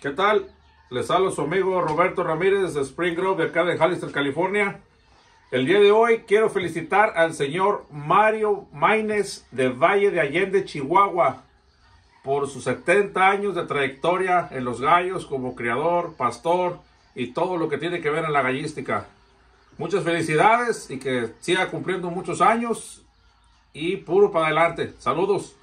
¿Qué tal? Les hablo su amigo Roberto Ramírez de Spring Grove, de acá de Hallister, California. El día de hoy quiero felicitar al señor Mario Maines de Valle de Allende, Chihuahua, por sus 70 años de trayectoria en los gallos como criador, pastor y todo lo que tiene que ver en la gallística. Muchas felicidades y que siga cumpliendo muchos años y puro para adelante. Saludos.